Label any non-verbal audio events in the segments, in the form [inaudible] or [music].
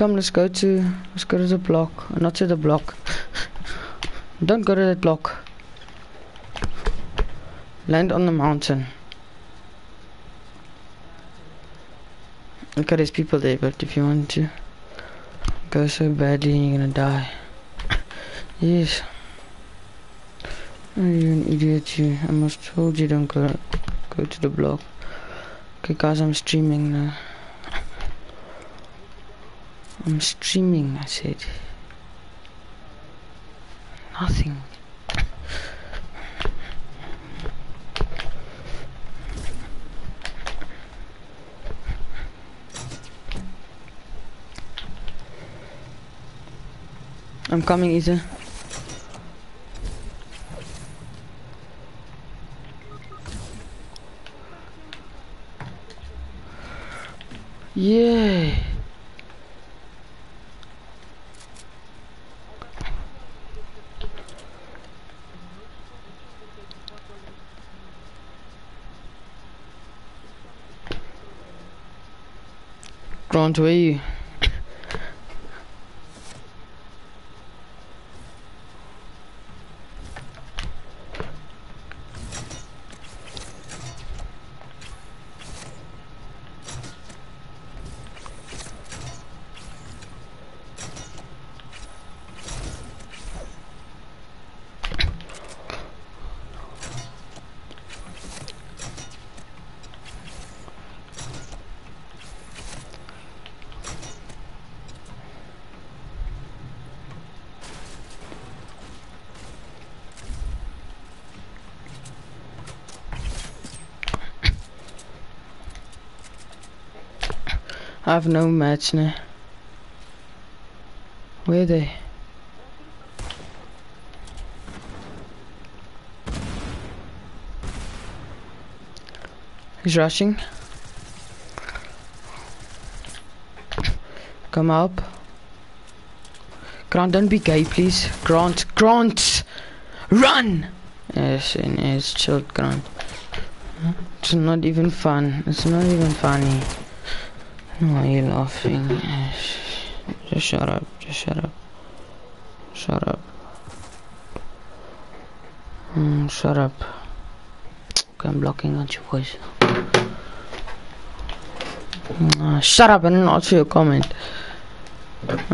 Come, let's go to let's go to the block. Not to the block. Don't go to that block. Land on the mountain. Okay, there's people there, but if you want to go so badly, you're gonna die. Yes. Oh, you an idiot, you. I must told you don't go, go to the block. Okay, guys, I'm streaming now. I'm streaming, I said. Nothing. I'm coming, Ethan. Yeah. Grant, where? I have no match now. Where they? He's rushing. Come up. Grant, don't be gay, please. Grant, Grant! Run! Yes, and yes, chill, Grant. It's not even fun. It's not even funny. Why are you laughing? Just shut up. Just shut up. Shut up. Mm, shut up. Okay, I'm blocking out your voice. Uh, shut up and answer your comment. [laughs]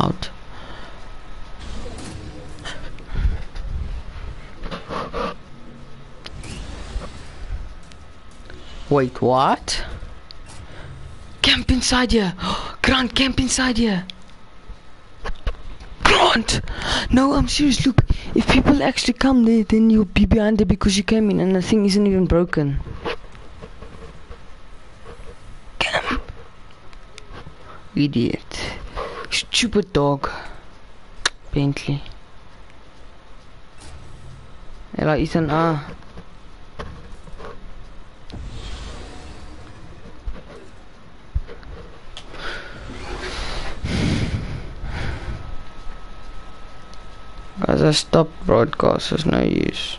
Out. Wait, what? Camp inside here! [gasps] Grant, camp inside here! Grant! No, I'm serious, look, if people actually come there, then you'll be behind there because you came in and the thing isn't even broken. Camp! Idiot. Stupid dog. Bentley. Ela Ethan, ah. Guys, I stopped broadcast, there's no use.